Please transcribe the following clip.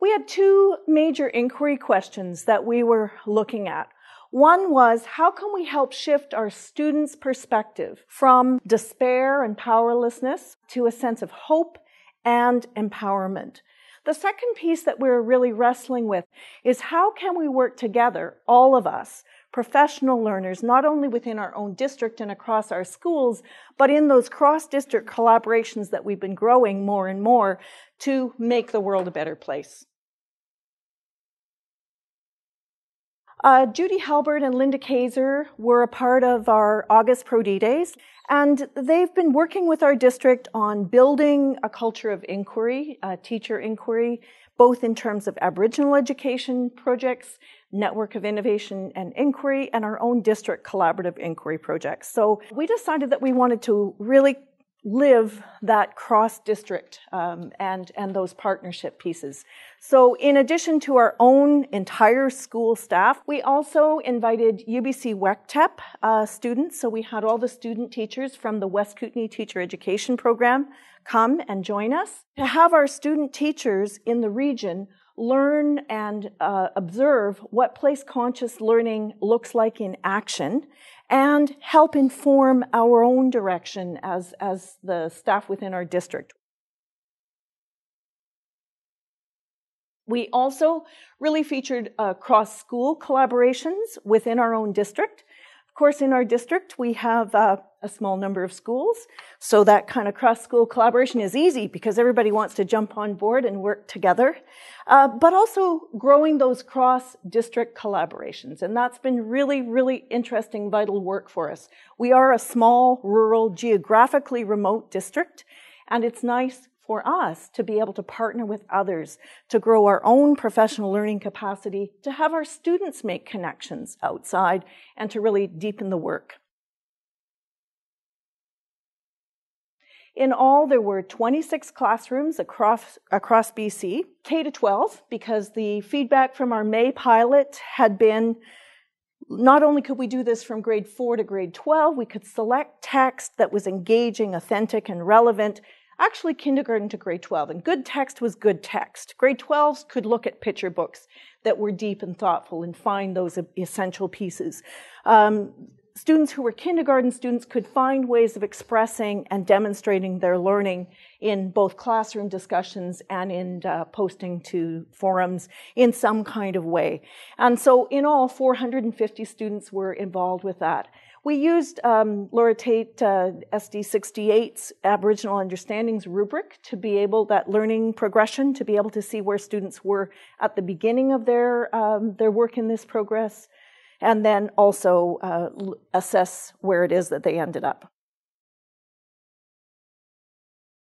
We had two major inquiry questions that we were looking at. One was, how can we help shift our students' perspective from despair and powerlessness to a sense of hope and empowerment? The second piece that we're really wrestling with is how can we work together, all of us, professional learners, not only within our own district and across our schools, but in those cross-district collaborations that we've been growing more and more to make the world a better place. Uh, Judy Halbert and Linda Kaser were a part of our August Pro D Days, and they've been working with our district on building a culture of inquiry, uh, teacher inquiry, both in terms of Aboriginal education projects, network of innovation and inquiry, and our own district collaborative inquiry projects. So we decided that we wanted to really live that cross district um, and and those partnership pieces. So in addition to our own entire school staff, we also invited UBC WECTEP uh, students. So we had all the student teachers from the West Kootenay Teacher Education Program come and join us to have our student teachers in the region learn and uh, observe what place conscious learning looks like in action and help inform our own direction as, as the staff within our district. We also really featured uh, cross school collaborations within our own district course, in our district, we have uh, a small number of schools, so that kind of cross-school collaboration is easy because everybody wants to jump on board and work together. Uh, but also growing those cross-district collaborations, and that's been really, really interesting, vital work for us. We are a small, rural, geographically remote district, and it's nice for us to be able to partner with others to grow our own professional learning capacity, to have our students make connections outside, and to really deepen the work. In all, there were 26 classrooms across, across BC, K to 12, because the feedback from our May pilot had been not only could we do this from grade 4 to grade 12, we could select text that was engaging, authentic, and relevant, actually kindergarten to grade 12. And good text was good text. Grade 12s could look at picture books that were deep and thoughtful and find those essential pieces. Um, students who were kindergarten students could find ways of expressing and demonstrating their learning in both classroom discussions and in uh, posting to forums in some kind of way. And so in all, 450 students were involved with that. We used um, Laura Tait uh, SD68's Aboriginal Understandings rubric to be able, that learning progression, to be able to see where students were at the beginning of their, um, their work in this progress, and then also uh, assess where it is that they ended up.